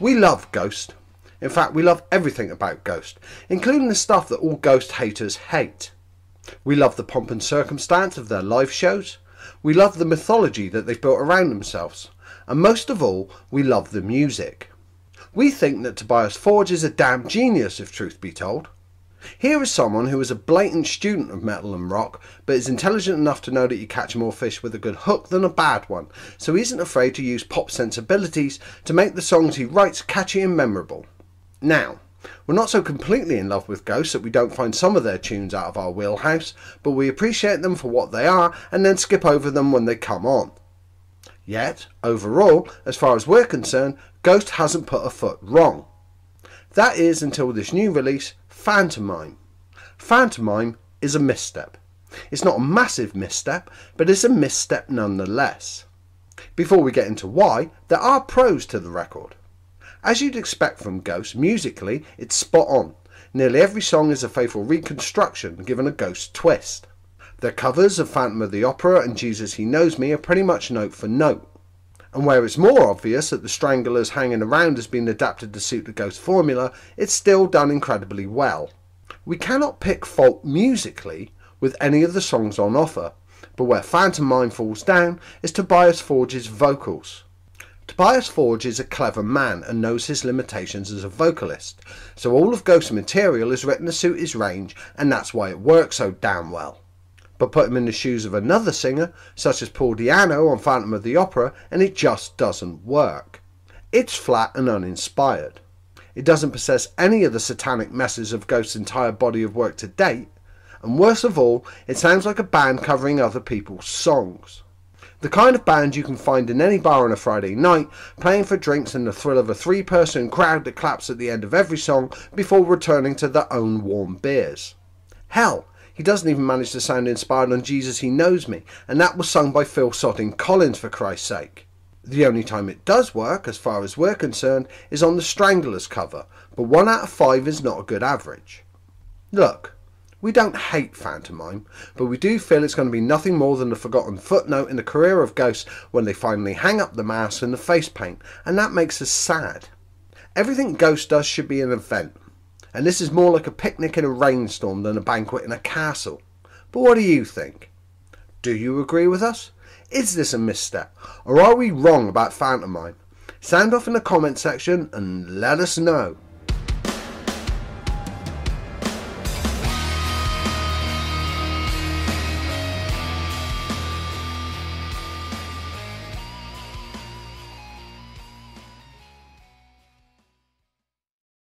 We love Ghost. In fact, we love everything about Ghost, including the stuff that all Ghost haters hate. We love the pomp and circumstance of their live shows. We love the mythology that they've built around themselves. And most of all, we love the music. We think that Tobias Forge is a damn genius, if truth be told. Here is someone who is a blatant student of metal and rock, but is intelligent enough to know that you catch more fish with a good hook than a bad one, so he isn't afraid to use pop sensibilities to make the songs he writes catchy and memorable. Now, we're not so completely in love with Ghosts that we don't find some of their tunes out of our wheelhouse, but we appreciate them for what they are and then skip over them when they come on. Yet, overall, as far as we're concerned, Ghost hasn't put a foot wrong. That is until this new release, Phantomime. Phantomime is a misstep. It's not a massive misstep, but it's a misstep nonetheless. Before we get into why, there are pros to the record. As you'd expect from Ghost, musically, it's spot on. Nearly every song is a faithful reconstruction given a Ghost twist. Their covers of Phantom of the Opera and Jesus He Knows Me are pretty much note for note. And where it's more obvious that the Stranglers hanging around has been adapted to suit the Ghost formula, it's still done incredibly well. We cannot pick fault musically with any of the songs on offer, but where Phantomime falls down is Tobias Forge's vocals. Tobias Forge is a clever man and knows his limitations as a vocalist, so all of Ghost's material is written to suit his range, and that's why it works so damn well. But put him in the shoes of another singer, such as Paul Di'Anno on Phantom of the Opera, and it just doesn't work. It's flat and uninspired. It doesn't possess any of the satanic messes of Ghost's entire body of work to date, and worst of all, it sounds like a band covering other people's songs. The kind of band you can find in any bar on a Friday night, playing for drinks and the thrill of a three person crowd that claps at the end of every song before returning to their own warm beers. Hell, he doesn't even manage to sound inspired on Jesus He Knows Me, and that was sung by Phil Sotting Collins for Christ's sake. The only time it does work, as far as we're concerned, is on the Stranglers cover, but one out of five is not a good average. Look, we don't hate Phantomime, but we do feel it's going to be nothing more than a forgotten footnote in the career of Ghost when they finally hang up the mask and the face paint, and that makes us sad. Everything Ghost does should be an event, and this is more like a picnic in a rainstorm than a banquet in a castle. But what do you think? Do you agree with us? Is this a misstep, or are we wrong about Phantomime? Sound off in the comment section and let us know.